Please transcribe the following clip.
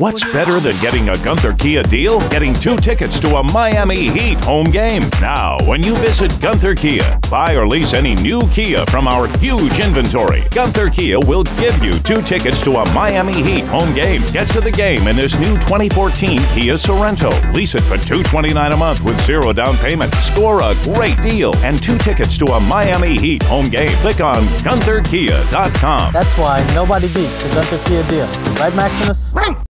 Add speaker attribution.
Speaker 1: What's better than getting a Gunther Kia deal? Getting two tickets to a Miami Heat home game. Now, when you visit Gunther Kia, buy or lease any new Kia from our huge inventory. Gunther Kia will give you two tickets to a Miami Heat home game. Get to the game in this new 2014 Kia Sorento. Lease it for $229 a month with zero down payment. Score a great deal and two tickets to a Miami Heat home game. Click on GuntherKia.com.
Speaker 2: That's why nobody beats the Gunther Kia deal. Right, Maximus?
Speaker 3: Right.